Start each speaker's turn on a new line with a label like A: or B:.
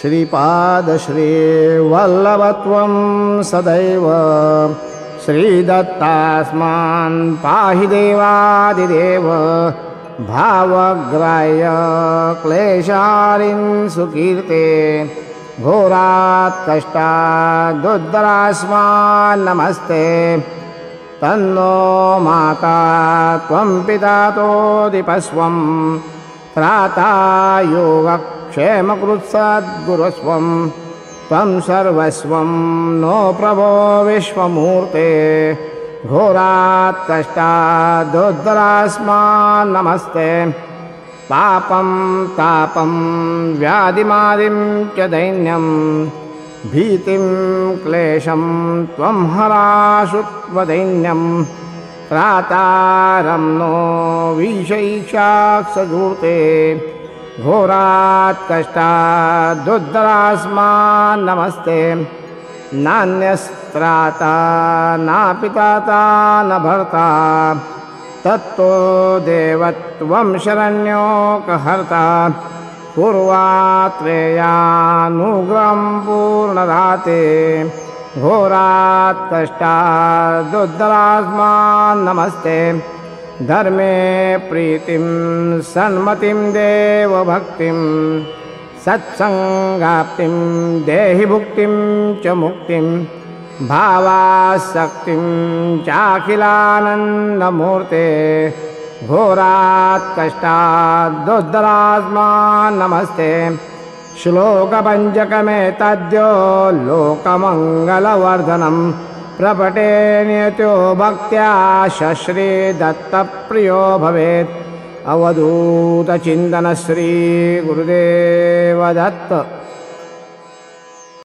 A: श्रीपादश्रीवल्लभत्वं सदैव श्रीदत्तास्मान् पाहि देवादिदेव भावग्राह्य क्लेशारिन् सुकीर्ते घोरात् कष्टादुद्दरास्मान् नमस्ते तन्नो माता त्वं पिता तोदिपस्वं त्राता योगक्षेमकृत्सद्गुरुस्वं त्वं सर्वस्वं नो प्रभो विश्वमूर्ते घोरात् कष्टादुद्दरास्मान् नमस्ते पापं तापं व्याधिमादिं च दैन्यं भीतिं क्लेशं त्वं हराशु त्वदैन्यं प्रातारं नो विषैक्षाक्षजूते घोरात् कष्टादुद्दरास्मान् नमस्ते। नान्यस्त्राता नापिताता न भर्ता तत्तो देवत्वं शरण्योकहर्ता पूर्वात्रेयानुग्रहं पूर्णदाते। घोरात् कष्टादुद्धरास्मान् नमस्ते धर्मे प्रीतिं सन्मतिं देवभक्तिं सत्सङ्गाप्तिं देहि भुक्तिं च मुक्तिं भावाशक्तिं चाखिलानन्दमूर्ते घोरात् कष्टादुद्धरास्मान् नमस्ते श्लोकपञ्चकमेतद्यो लोकमङ्गलवर्धनं प्रपटे नियत्यो भक्त्या शश्रीदत्तप्रियो भवेत्। अवधूतचिन्तनश्रीगुरुदेवदत्त